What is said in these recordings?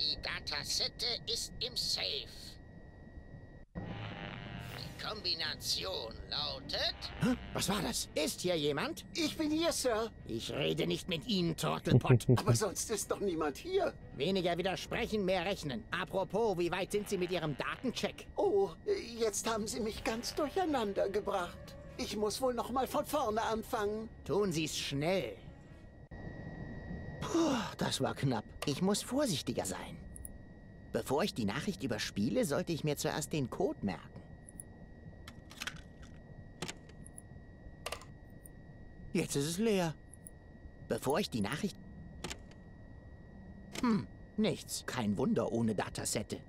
Die Datasette ist im Safe. Die Kombination lautet... Hä? Was war das? Ist hier jemand? Ich bin hier, Sir. Ich rede nicht mit Ihnen, Trottelpott. Aber sonst ist doch niemand hier. Weniger widersprechen, mehr rechnen. Apropos, wie weit sind Sie mit Ihrem Datencheck? Oh, jetzt haben Sie mich ganz durcheinander gebracht. Ich muss wohl noch mal von vorne anfangen. Tun Sie es schnell. Puh, das war knapp. Ich muss vorsichtiger sein. Bevor ich die Nachricht überspiele, sollte ich mir zuerst den Code merken. Jetzt ist es leer. Bevor ich die Nachricht... Hm, nichts. Kein Wunder ohne Datasette.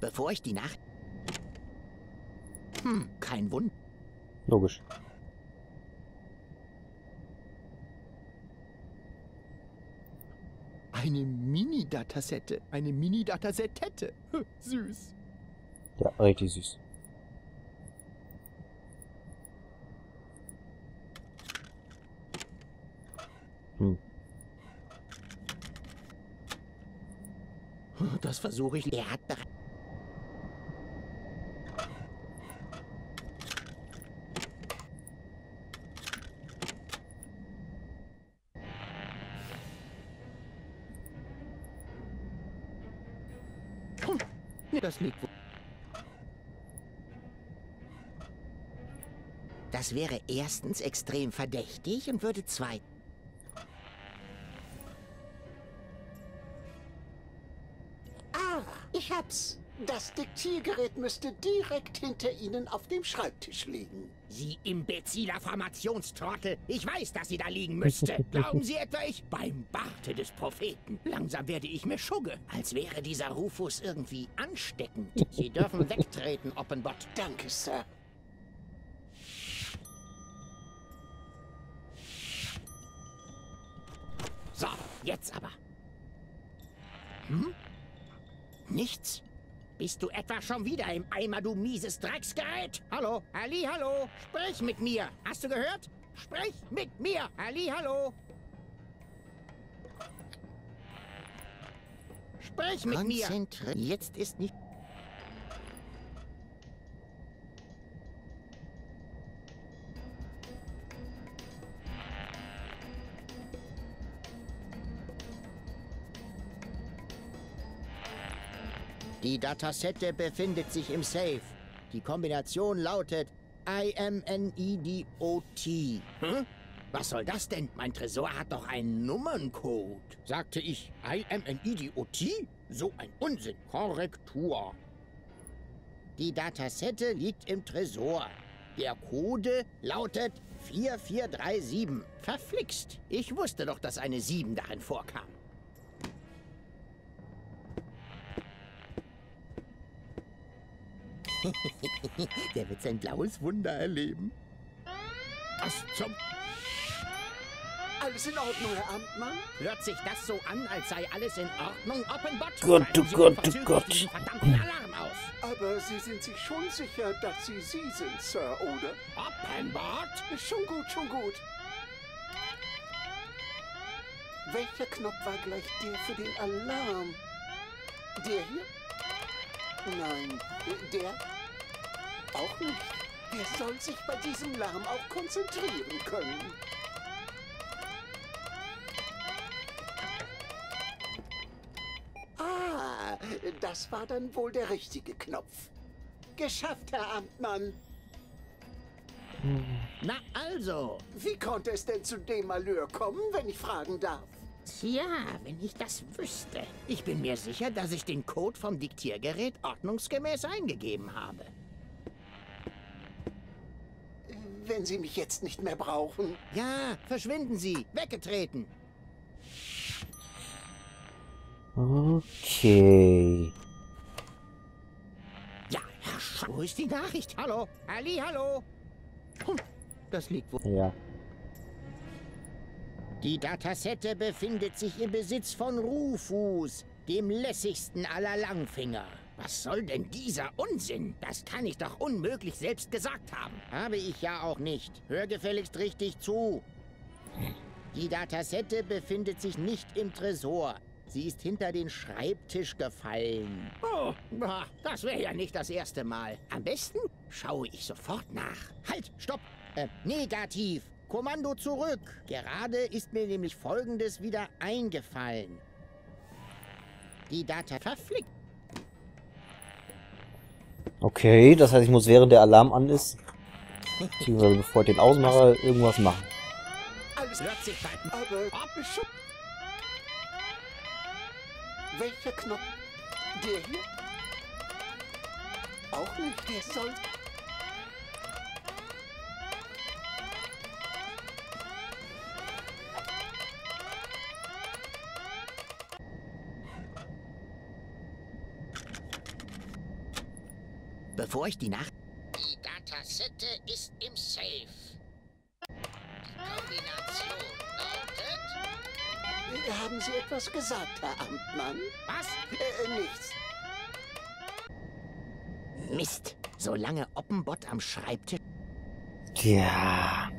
Bevor ich die Nachricht... Hm, kein Wunder. Logisch. Eine Mini-Datasette. Eine Mini-Datasettette. Süß. Ja, richtig süß. Hm. Das versuche ich. Er hat Das liegt wohl. Das wäre erstens extrem verdächtig und würde zweitens... Das Diktiergerät müsste direkt hinter Ihnen auf dem Schreibtisch liegen. Sie imbeziler Formationstrottel. Ich weiß, dass sie da liegen müsste. Glauben Sie etwa ich? Beim Barte des Propheten. Langsam werde ich mir schugge. Als wäre dieser Rufus irgendwie ansteckend. Sie dürfen wegtreten, Oppenbott. Danke, Sir. So, jetzt aber. Hm? Nichts? Bist du etwa schon wieder im Eimer, du mieses Drecksgerät? Hallo, Ali, hallo. Sprich mit mir. Hast du gehört? Sprich mit mir. Ali, hallo. Sprich mit mir. Jetzt ist nicht... Die Datasette befindet sich im Safe. Die Kombination lautet IMNEDOT. Hm? Was soll das denn? Mein Tresor hat doch einen Nummerncode. Sagte ich IMNEDOT? So ein Unsinn. Korrektur. Die Datasette liegt im Tresor. Der Code lautet 4437. Verflixt. Ich wusste doch, dass eine 7 darin vorkam. Der wird sein blaues Wunder erleben. Was zum... Alles in Ordnung, Herr Amtmann? Hört sich das so an, als sei alles in Ordnung, Oppenbott? Gott, du Gott, du Gott. Alarm aus. Aber Sie sind sich schon sicher, dass Sie Sie sind, Sir, oder? Oppenbott? Schon gut, schon gut. Welcher Knopf war gleich der für den Alarm? Der hier? Nein, der auch nicht. Wer soll sich bei diesem Lärm auch konzentrieren können? Ah, das war dann wohl der richtige Knopf. Geschafft, Herr Amtmann. Na also. Wie konnte es denn zu dem Malheur kommen, wenn ich fragen darf? Tja, wenn ich das wüsste. Ich bin mir sicher, dass ich den Code vom Diktiergerät ordnungsgemäß eingegeben habe. Wenn Sie mich jetzt nicht mehr brauchen. Ja, verschwinden Sie. Weggetreten. Okay. Ja, Herr Sch Wo ist die Nachricht? Hallo? Ali, hallo? Das liegt wohl. Ja. Die Datasette befindet sich im Besitz von Rufus, dem lässigsten aller Langfinger. Was soll denn dieser Unsinn? Das kann ich doch unmöglich selbst gesagt haben. Habe ich ja auch nicht. Hör gefälligst richtig zu. Die Datasette befindet sich nicht im Tresor. Sie ist hinter den Schreibtisch gefallen. Oh, das wäre ja nicht das erste Mal. Am besten schaue ich sofort nach. Halt, stopp. Äh, negativ. Kommando zurück. Gerade ist mir nämlich Folgendes wieder eingefallen. Die Data verflickt. Okay, das heißt, ich muss während der Alarm an ist, beziehungsweise bevor ich den ausmache, irgendwas machen. Welcher Knopf? Der hier? Auch nicht. Der soll. Bevor ich die Nacht... Die Datasette ist im Safe. Die Kombination lautet... Äh, Haben Sie etwas gesagt, Herr Amtmann? Was? Äh, nichts. Mist. Solange Oppenbot am Schreibtisch... Tja.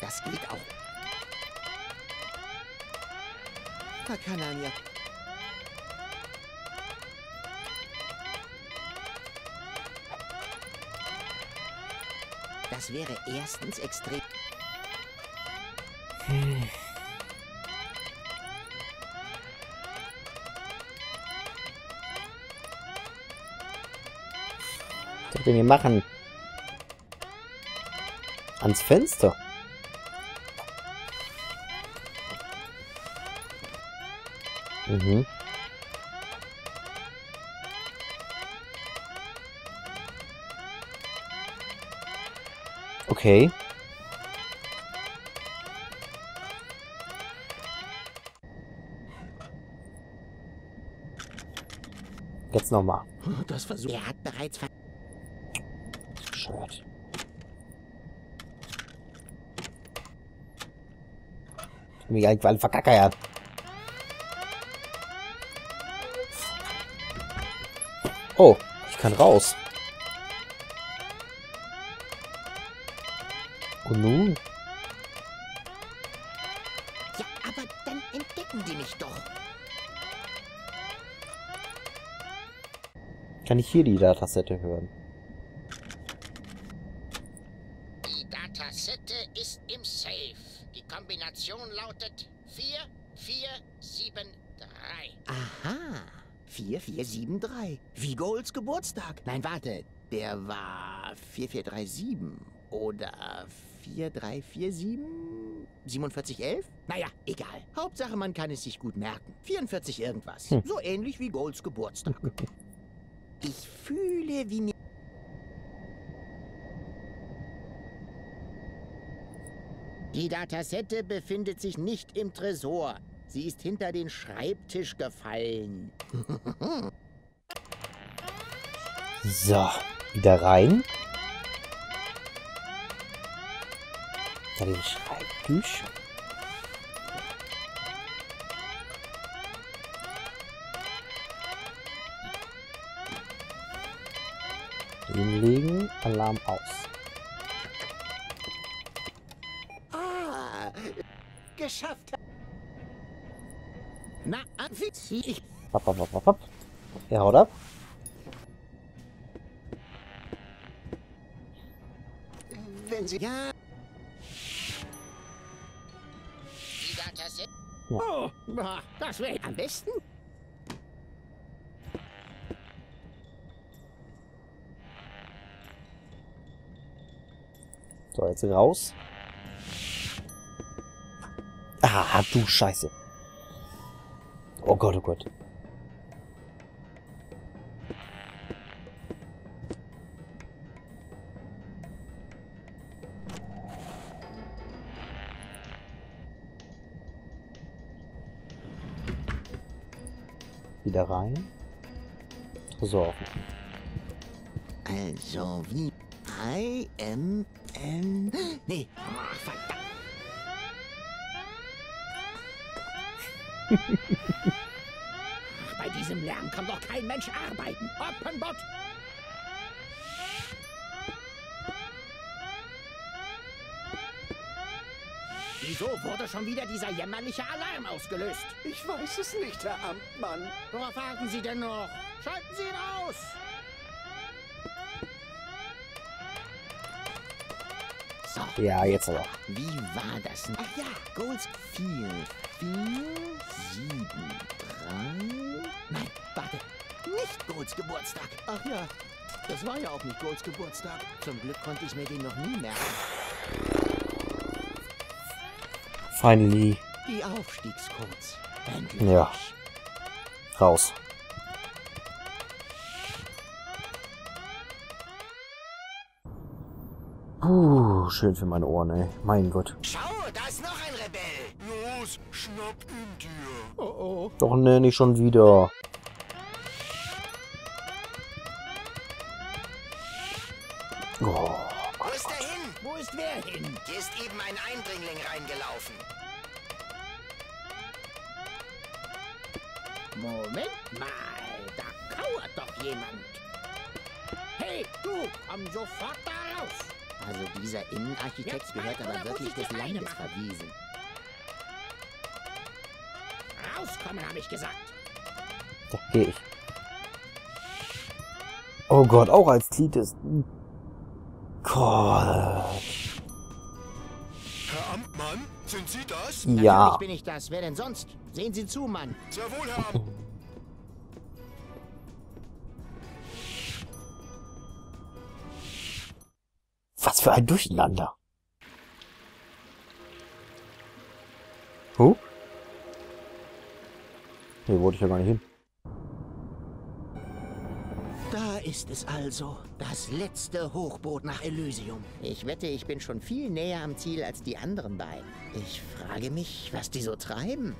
Das geht auch. Kann er mir... Das wäre erstens extrem... Was soll ich denn hier machen? Ans Fenster. Mhm. Okay. Jetzt nochmal. Das versucht... Er hat bereits... Ver Bescheuert. Mich eigentlich alle verkackert. Oh, ich kann raus. Und nun? Ja, aber dann entdecken die mich doch. Kann ich hier die Datasette hören? Die Datasette ist im Safe. Die Kombination lautet 4473. Aha. 4473. Wie Golds Geburtstag. Nein, warte. Der war 4437 oder 4347? 4711? Naja, egal. Hauptsache, man kann es sich gut merken. 44 irgendwas. Hm. So ähnlich wie Golds Geburtstag. ich fühle, wie mir... Die Datasette befindet sich nicht im Tresor. Sie ist hinter den Schreibtisch gefallen. So, wieder rein. Da den Schreibtisch. Hinlegen, Alarm aus. Ah, geschafft. Ich... Hopp, hopp, hopp, hopp. Er haut ab. Wenn Sie. Ja, Datasette oh, das wäre am besten. So, jetzt raus. Ah, du Scheiße. Oh Gott, oh Gott. Wieder rein. Tresor offen. Also, wie... I M N. Nee, oh, verdammt. Diesem Lärm kann doch kein Mensch arbeiten. Oppenbot! Wieso wurde schon wieder dieser jämmerliche Alarm ausgelöst? Ich weiß es nicht, Herr Amtmann. Worauf warten Sie denn noch? Schalten Sie ihn aus! So. Ja, jetzt aber. Wie war das? denn? Ach ja, Goals 4, 4, 7, 3. Goals Geburtstag. Ach ja, das war ja auch nicht Golds Geburtstag. Zum Glück konnte ich mir den noch nie merken. Finally. Die Aufstiegscodes. Endlich. Ja. Raus. Puh, schön für meine Ohren, ey. Mein Gott. Schau, da ist noch ein Rebell. Los, schnapp ihn dir. Oh oh. Doch, ne, nicht schon wieder. Oh, Wo ist er hin? Wo ist wer hin? Hier ist eben ein Eindringling reingelaufen. Moment mal, da kauert doch jemand. Hey, du, komm sofort da raus. Also dieser Innenarchitekt Jetzt gehört mal, aber oder muss wirklich ich des dir eine Landes machen? verwiesen. Rauskommen, habe ich gesagt. da geh ich. Oh Lied ist. Gott. Herr Amtmann, sind Sie das? Ja. Natürlich bin ich das. Wer denn sonst? Sehen Sie zu, Mann. Sehr wohl, Herr Amtmann. Was für ein Durcheinander. Huh? Hier wollte ich ja gar nicht hin. Da ist es also. Das letzte Hochboot nach Elysium. Ich wette, ich bin schon viel näher am Ziel als die anderen beiden. Ich frage mich, was die so treiben.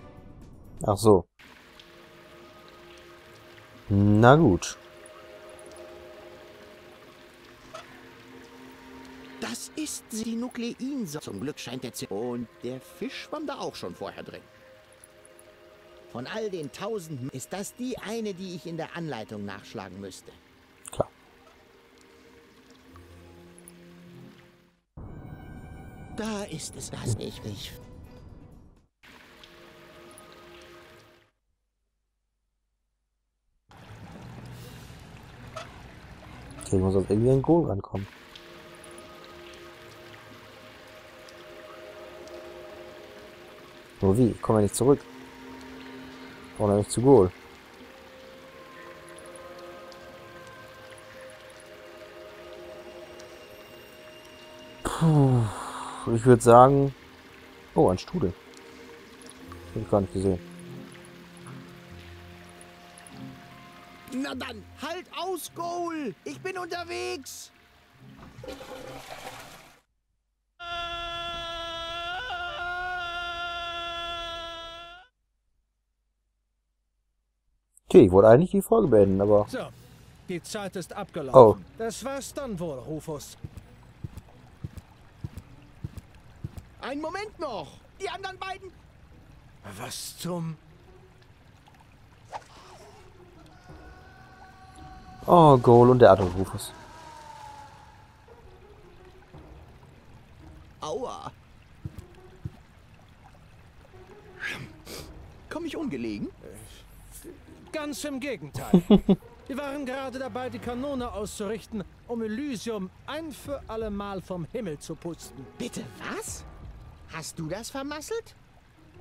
Ach so. Na gut. Das ist die Nukleinsäure. Zum Glück scheint der Z Und der Fisch schwamm da auch schon vorher drin. Von all den Tausenden ist das die eine, die ich in der Anleitung nachschlagen müsste. Ist es das. Ich, ich. Okay, muss auf irgendwie ein Goal rankommen. Nur wie? Ich komme ja nicht zurück. Brauche nicht zu Goal. Puh, ich würde sagen... Oh, ein Strudel. Hab ich gar nicht gesehen. Na dann, halt aus, Goal! Ich bin unterwegs! Okay, ich wollte eigentlich die Folge beenden, aber... So, die Zeit ist abgelaufen. Oh. Das war's dann wohl, Rufus. Einen Moment noch! Die anderen beiden. Was zum... Oh, Goal und der andere Rufus. Aua! Komm ich ungelegen? Ganz im Gegenteil. Wir waren gerade dabei, die Kanone auszurichten, um Elysium ein für alle Mal vom Himmel zu pusten. Bitte was? Hast du das vermasselt?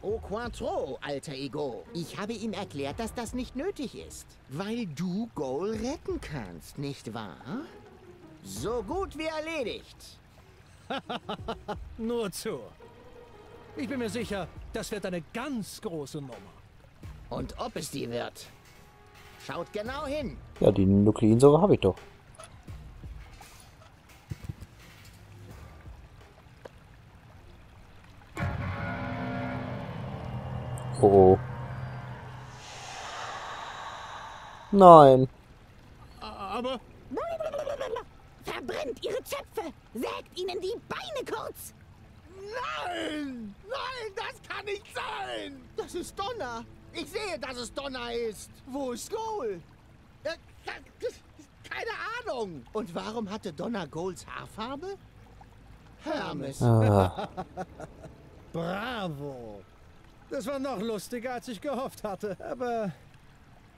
Au Quattro, alter Ego. Ich habe ihm erklärt, dass das nicht nötig ist. Weil du Goal retten kannst, nicht wahr? So gut wie erledigt. Nur zu. Ich bin mir sicher, das wird eine ganz große Nummer. Und ob es die wird. Schaut genau hin. Ja, die Nukleinsäure habe ich doch. Nein. Aber... Verbrennt ihre Zöpfe! Sägt ihnen die Beine kurz! Nein! Nein, das kann nicht sein! Das ist Donner! Ich sehe, dass es Donner ist! Wo ist Goal? Äh, keine Ahnung! Und warum hatte Donner Goals Haarfarbe? Hermes. Ah, Bravo! Das war noch lustiger, als ich gehofft hatte, aber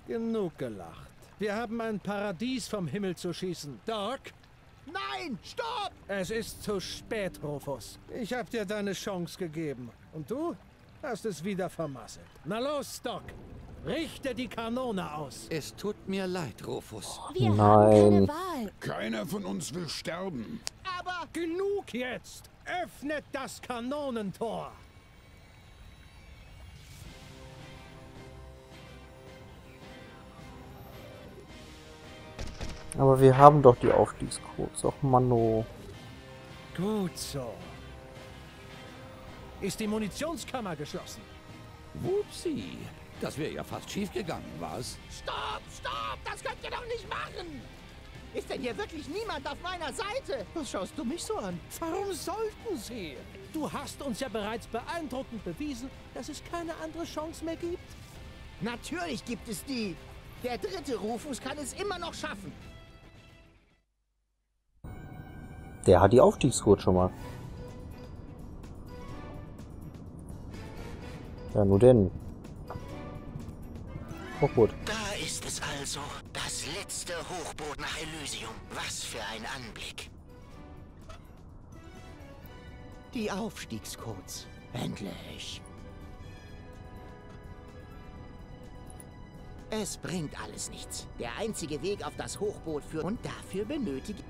genug gelacht. Wir haben ein Paradies vom Himmel zu schießen. Doc, Nein, stopp! es ist zu spät, Rufus. Ich habe dir deine Chance gegeben. Und du hast es wieder vermasselt. Na los, Doc. Richte die Kanone aus. Es tut mir leid, Rufus. Wir haben keine Nein. Wahl. Keiner von uns will sterben. Aber Genug jetzt! Öffnet das Kanonentor! Aber wir haben doch die Aufstiegscodes. Och, Mano. Gut so. Ist die Munitionskammer geschlossen? Wupsi. Das wäre ja fast schief gegangen, was? stopp, stopp! Das könnt ihr doch nicht machen! Ist denn hier wirklich niemand auf meiner Seite? Was schaust du mich so an? Warum sollten sie? Du hast uns ja bereits beeindruckend bewiesen, dass es keine andere Chance mehr gibt. Natürlich gibt es die. Der dritte Rufus kann es immer noch schaffen. Der hat die Aufstiegscode schon mal. Ja, nur denn. Gut. Da ist es also. Das letzte Hochboot nach Elysium. Was für ein Anblick. Die Aufstiegscodes. Endlich. Es bringt alles nichts. Der einzige Weg auf das Hochboot führt und dafür benötige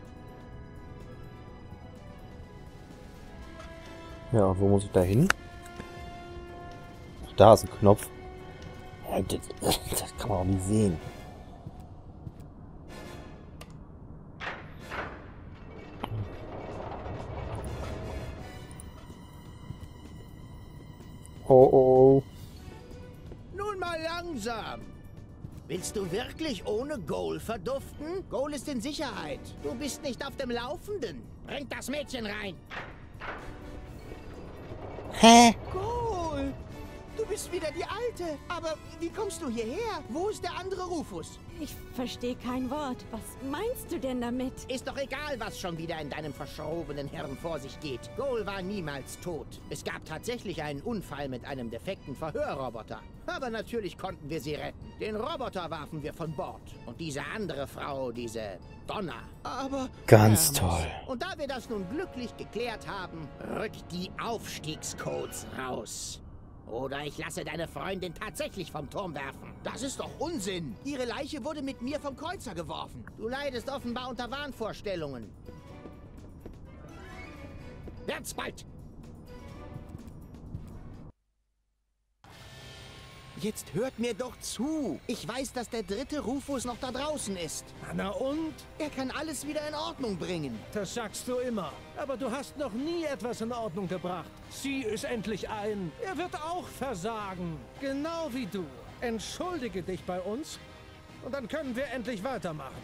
Ja, wo muss ich da hin? Ach, Da ist ein Knopf. Das, das kann man auch nicht sehen. Oh oh. Nun mal langsam. Willst du wirklich ohne Goal verduften? Goal ist in Sicherheit. Du bist nicht auf dem Laufenden. Bringt das Mädchen rein. Hä? Bist wieder die Alte. Aber wie kommst du hierher? Wo ist der andere Rufus? Ich verstehe kein Wort. Was meinst du denn damit? Ist doch egal, was schon wieder in deinem verschrobenen Hirn vor sich geht. Goal war niemals tot. Es gab tatsächlich einen Unfall mit einem defekten Verhörroboter. Aber natürlich konnten wir sie retten. Den Roboter warfen wir von Bord. Und diese andere Frau, diese Donna. Aber... Ganz toll. Und da wir das nun glücklich geklärt haben, rückt die Aufstiegscodes raus. Oder ich lasse deine Freundin tatsächlich vom Turm werfen. Das ist doch Unsinn. Ihre Leiche wurde mit mir vom Kreuzer geworfen. Du leidest offenbar unter Wahnvorstellungen. Werd's bald! Jetzt hört mir doch zu. Ich weiß, dass der dritte Rufus noch da draußen ist. Na und? Er kann alles wieder in Ordnung bringen. Das sagst du immer. Aber du hast noch nie etwas in Ordnung gebracht. Sieh es endlich ein. Er wird auch versagen. Genau wie du. Entschuldige dich bei uns. Und dann können wir endlich weitermachen.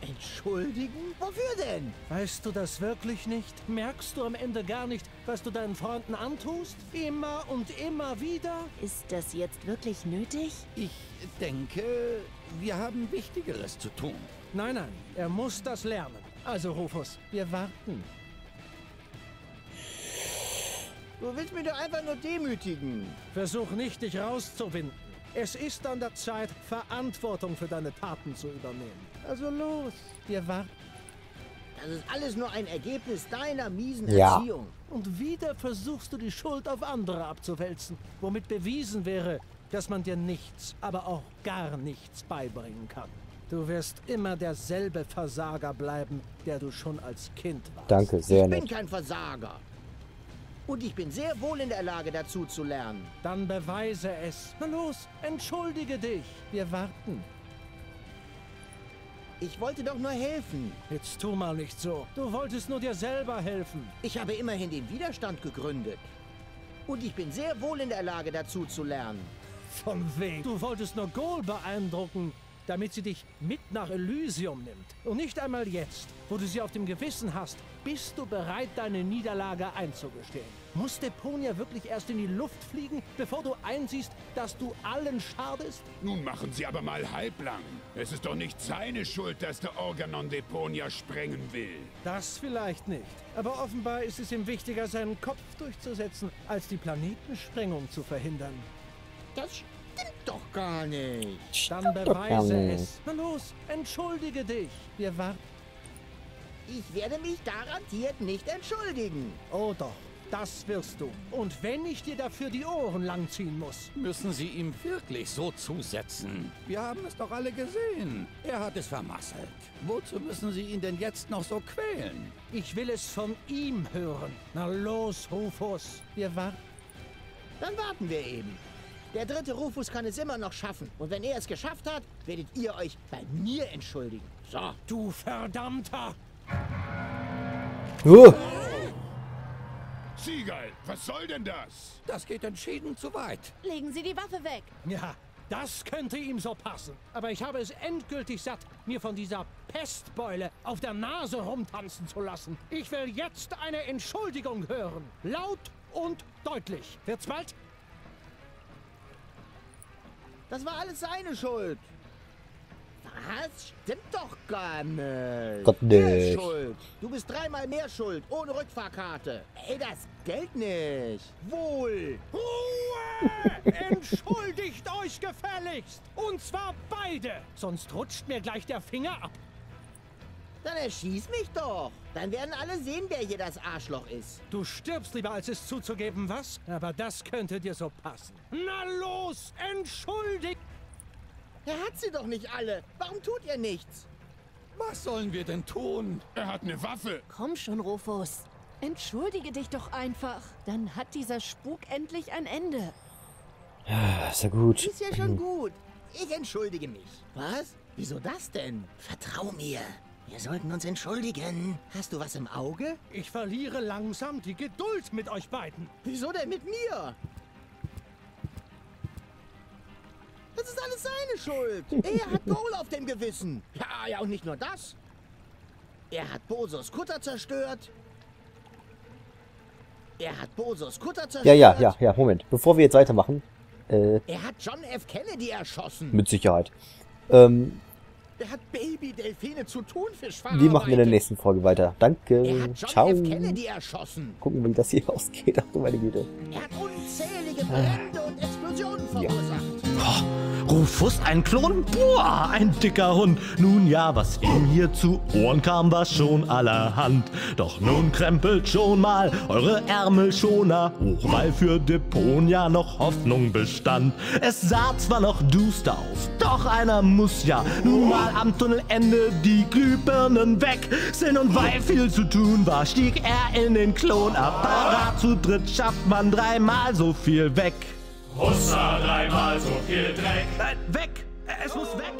Entschuldigen? Wofür denn? Weißt du das wirklich nicht? Merkst du am Ende gar nicht, was du deinen Freunden antust? Immer und immer wieder? Ist das jetzt wirklich nötig? Ich denke, wir haben Wichtigeres zu tun. Nein, nein, er muss das lernen. Also, Rufus, wir warten. Du willst mich doch einfach nur demütigen. Versuch nicht, dich rauszuwinden. Es ist an der Zeit, Verantwortung für deine Taten zu übernehmen. Also los, wir warten. Das ist alles nur ein Ergebnis deiner miesen Ja. Erziehung. Und wieder versuchst du die Schuld auf andere abzuwälzen, womit bewiesen wäre, dass man dir nichts, aber auch gar nichts beibringen kann. Du wirst immer derselbe Versager bleiben, der du schon als Kind warst. danke, sehr ich bin nett. kein Versager. Und ich bin sehr wohl in der Lage dazu zu lernen. Dann beweise es. Na los, entschuldige dich. Wir warten. Ich wollte doch nur helfen. Jetzt tu mal nicht so. Du wolltest nur dir selber helfen. Ich habe immerhin den Widerstand gegründet. Und ich bin sehr wohl in der Lage dazu zu lernen. Von wegen. Du wolltest nur Goal beeindrucken. Damit sie dich mit nach Elysium nimmt. Und nicht einmal jetzt, wo du sie auf dem Gewissen hast, bist du bereit, deine Niederlage einzugestehen. Muss Deponia wirklich erst in die Luft fliegen, bevor du einsiehst, dass du allen schadest? Nun machen Sie aber mal halblang. Es ist doch nicht seine Schuld, dass der Organon Deponia sprengen will. Das vielleicht nicht. Aber offenbar ist es ihm wichtiger, seinen Kopf durchzusetzen, als die Planetensprengung zu verhindern. Das stimmt doch gar nicht. Dann doch gar beweise nicht. es. Na los, entschuldige dich. Wir warten. Ich werde mich garantiert nicht entschuldigen. Oh doch, das wirst du. Und wenn ich dir dafür die Ohren langziehen muss. Müssen Sie ihm wirklich so zusetzen? Wir haben es doch alle gesehen. Er hat es vermasselt. Wozu müssen Sie ihn denn jetzt noch so quälen? Ich will es von ihm hören. Na los, Rufus. Wir warten. Dann warten wir eben. Der dritte Rufus kann es immer noch schaffen. Und wenn er es geschafft hat, werdet ihr euch bei mir entschuldigen. So. Du Verdammter! Uh, Seagull, was soll denn das? Das geht entschieden zu weit. Legen Sie die Waffe weg. Ja, das könnte ihm so passen. Aber ich habe es endgültig satt, mir von dieser Pestbeule auf der Nase rumtanzen zu lassen. Ich will jetzt eine Entschuldigung hören. Laut und deutlich. Wird's bald? Das war alles seine Schuld. Was? Stimmt doch gar nicht. Gott nicht. schuld? Du bist dreimal mehr schuld, ohne Rückfahrkarte. Ey, das gilt nicht. Wohl. Ruhe! Entschuldigt euch gefälligst! Und zwar beide! Sonst rutscht mir gleich der Finger ab. Dann erschieß mich doch. Dann werden alle sehen, wer hier das Arschloch ist. Du stirbst lieber, als es zuzugeben, was? Aber das könnte dir so passen. Na los, entschuldigt! Er hat sie doch nicht alle. Warum tut ihr nichts? Was sollen wir denn tun? Er hat eine Waffe. Komm schon, Rufus. Entschuldige dich doch einfach. Dann hat dieser Spuk endlich ein Ende. ist ja gut. Ist ja schon gut. Ich entschuldige mich. Was? Wieso das denn? Vertrau mir. Wir sollten uns entschuldigen. Hast du was im Auge? Ich verliere langsam die Geduld mit euch beiden. Wieso denn mit mir? Das ist alles seine Schuld. Er hat Goal auf dem Gewissen. Ja, ja, und nicht nur das. Er hat Bosos Kutter zerstört. Er hat Bosos Kutter zerstört. Ja, ja, ja, ja, Moment. Bevor wir jetzt weitermachen, äh, Er hat John F. Kennedy erschossen. mit Sicherheit. Ähm, Er hat Baby-Delfine zu Thunfisch verarbeitet. wir machen in der nächsten Folge weiter. Er Danke. Ciao. F. Kennedy erschossen. Gucken, wie das hier ausgeht. Ach du meine Güte. Er hat unzählige Brände und Explosionen verursacht. Rufus, ein Klon? Boah, ein dicker Hund. Nun ja, was ihm hier zu Ohren kam, war schon allerhand. Doch nun krempelt schon mal eure Ärmelschoner hoch, weil für Deponia noch Hoffnung bestand. Es sah zwar noch duster aus, doch einer muss ja nun mal am Tunnelende die Glühbirnen weg sind. Und weil viel zu tun war, stieg er in den Klonapparat. Zu dritt schafft man dreimal so viel weg. Hussa, dreimal so viel Dreck. Äh, weg! Es muss weg!